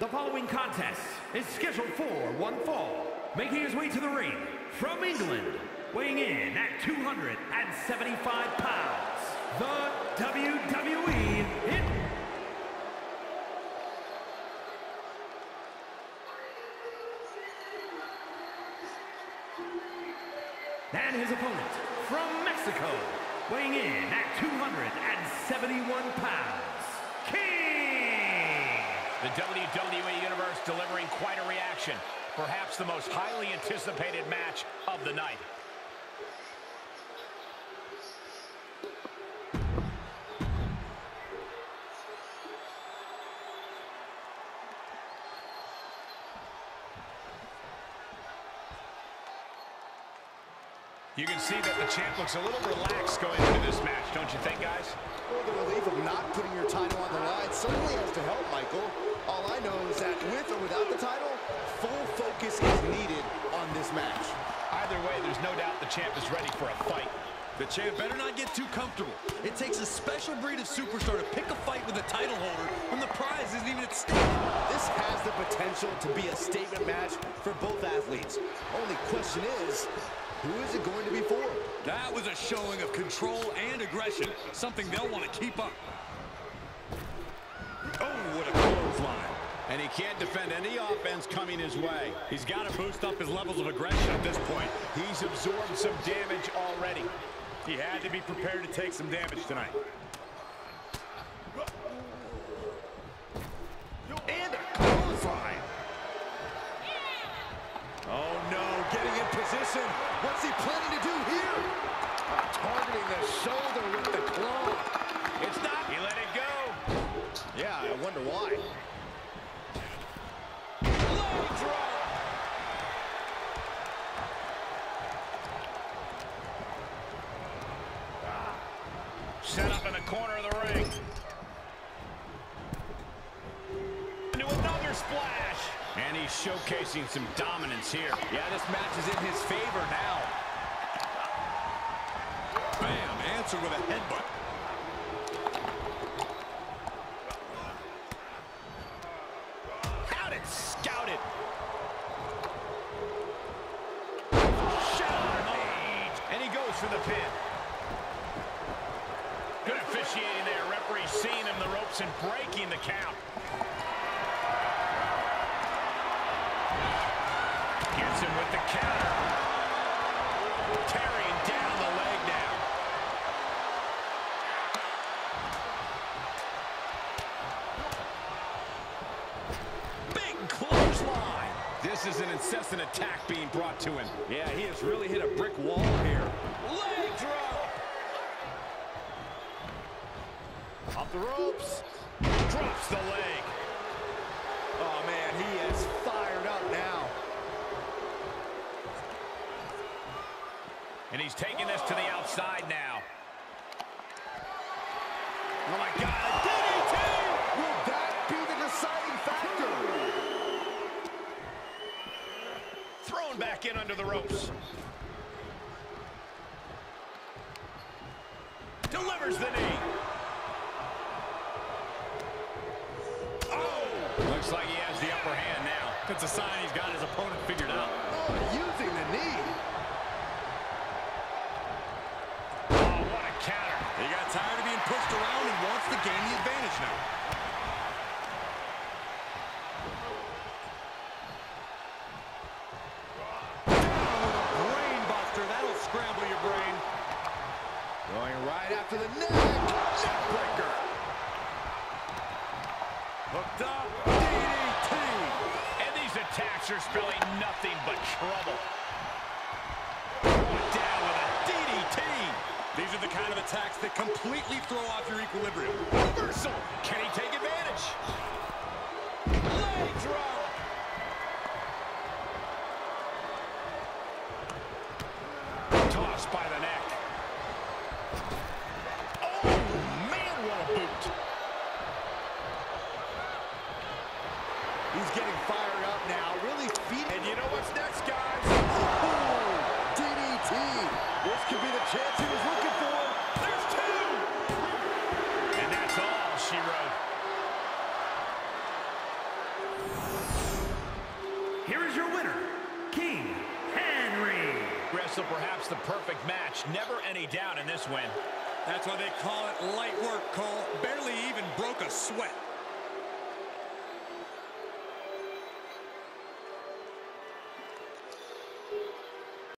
The following contest is scheduled for one fall. Making his way to the ring from England, weighing in at 275 pounds, the WWE Hit. And his opponent from Mexico, weighing in at 271 pounds! The WWE Universe delivering quite a reaction. Perhaps the most highly anticipated match of the night. You can see that the champ looks a little relaxed going into this match, don't you think, guys? Well, the relief of not putting your title on the line certainly has to help, Michael. All I know is that with or without the title, full focus is needed on this match. Either way, there's no doubt the champ is ready for a fight. The champ better not get too comfortable. It takes a special breed of superstar to pick a fight with a title holder when the prize isn't even at stake. This has the potential to be a statement match for both athletes. Only question is, who is it going to be for? That was a showing of control and aggression, something they'll want to keep up. Oh, what a clothesline. And he can't defend any offense coming his way. He's got to boost up his levels of aggression at this point. He's absorbed some damage already. He had to be prepared to take some damage tonight. And a clothesline. Oh no, getting in position. What's he planning to do here? Oh, targeting the shoulder with the claw. It's not. He let it go. Yeah, I wonder why. Low drop. Set up in the corner of the ring. Into another splash. And he's showcasing some dominance here. Yeah, this match is in his favor now. Bam, answer with a headbutt. Out and scouted. Challenge. And he goes for the pin. Good officiating there. Referee seeing him the ropes and breaking the count. Him with the counter. Tearing down the leg now. Big clothesline. This is an incessant attack being brought to him. Yeah, he has really hit a brick wall here. Leg drop. Off the ropes. Drops the leg. And he's taking this to the outside now. Oh my God, a DDT! Will that be the deciding factor? Thrown back in under the ropes. Delivers the knee. Oh! Looks like he has the upper hand now. It's a sign he's got his opponent figured out. Oh, using the knee. Oh, what a counter. He got tired of being pushed around and wants to gain the advantage now. Brain that'll scramble your brain. Going right after the neck. Neckbreaker. Hooked up, DDT. And these attacks are spelling nothing but trouble. Down with a DDT. These are the kind of attacks that completely throw tossed by the neck. Oh, man, what a boot. He's getting fired up now, really feeding. And you know what's next, guys? Oh, DDT. This could be the chance he was looking for. There's two. And that's all she wrote. Here is your winner, King so perhaps the perfect match. Never any doubt in this win. That's why they call it light work, Cole. Barely even broke a sweat.